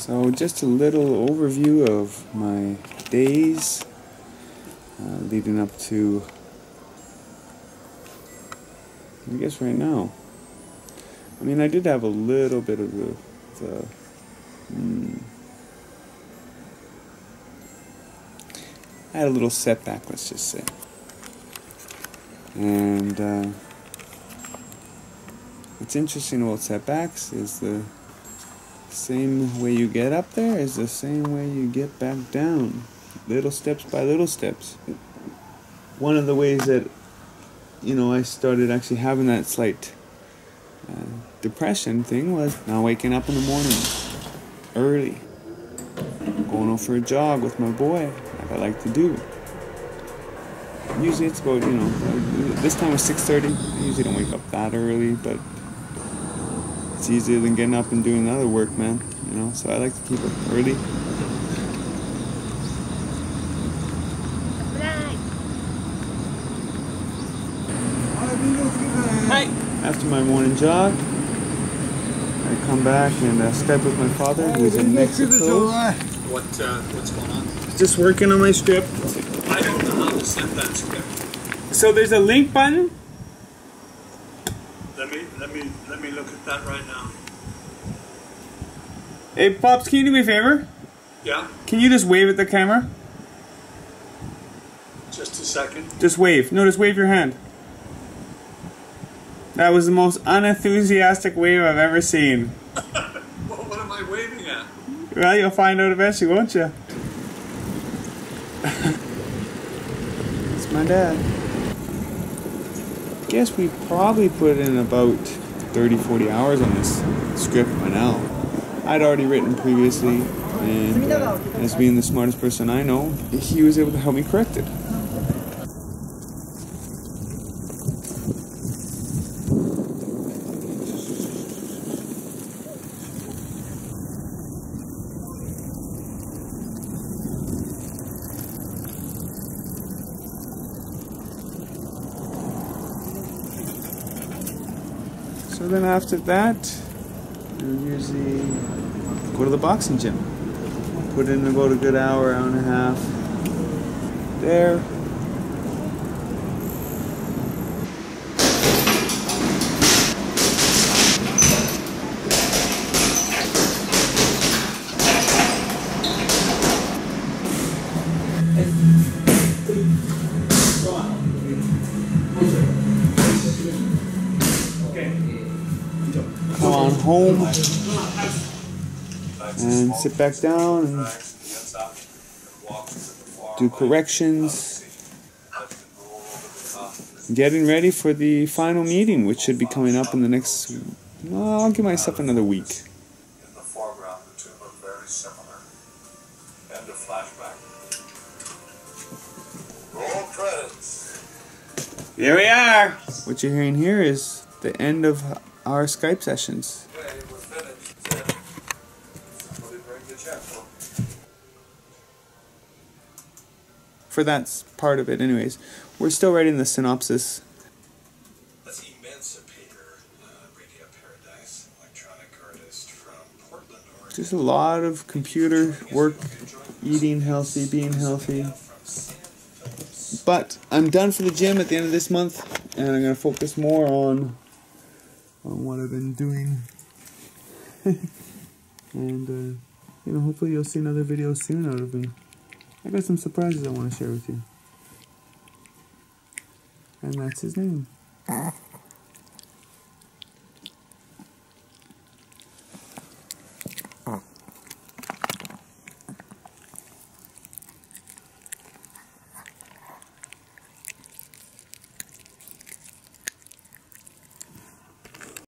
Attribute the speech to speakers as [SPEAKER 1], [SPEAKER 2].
[SPEAKER 1] So just a little overview of my days uh, leading up to, I guess right now. I mean, I did have a little bit of the, the mm, I had a little setback, let's just say. And uh, what's interesting about setbacks is the same way you get up there is the same way you get back down. Little steps by little steps. One of the ways that, you know, I started actually having that slight uh, depression thing was now waking up in the morning early, going out for a jog with my boy, like I like to do. Usually it's about, you know, this time was 6.30. I usually don't wake up that early, but it's easier than getting up and doing other work, man. You know, so I like to keep it early. Hi. After my morning jog, I come back and uh, Skype with my father, who's in Mexico.
[SPEAKER 2] What uh, what's going on?
[SPEAKER 1] Just working on my strip.
[SPEAKER 2] I don't know how to send that script.
[SPEAKER 1] So there's a link button.
[SPEAKER 2] Let me let me let me look at that right now.
[SPEAKER 1] Hey, Pops, can you do me a favor?
[SPEAKER 2] Yeah,
[SPEAKER 1] Can you just wave at the camera?
[SPEAKER 2] just a second.
[SPEAKER 1] Just wave. No, just wave your hand. That was the most unenthusiastic wave I've ever seen.
[SPEAKER 2] What, what am I waving at?
[SPEAKER 1] Well, you'll find out eventually, won't you? it's my dad. Guess we probably put in about 30, 40 hours on this script by now. I'd already written previously, and uh, as being the smartest person I know, he was able to help me correct it. So then after that, we usually go to the boxing gym. Put in about a good hour, hour and a half there. Come home and sit back down and do corrections. Getting ready for the final meeting, which should be coming up in the next. Well, I'll give myself another week.
[SPEAKER 2] In the foreground, the two look very similar. End of flashback. Roll credits.
[SPEAKER 1] Here we are. What you're hearing here is the end of our Skype sessions.
[SPEAKER 2] Okay, we're finished. Somebody bring the checkbook.
[SPEAKER 1] For that part of it, anyways. We're still writing the synopsis.
[SPEAKER 2] Emancipator, uh, Radio Paradise, electronic artist from Portland, Oregon.
[SPEAKER 1] Just a lot of computer work, eating healthy, being healthy. But I'm done for the gym at the end of this month, and I'm gonna focus more on on what I've been doing. and uh, you know, hopefully you'll see another video soon out of me. I got some surprises I want to share with you. And that's his name.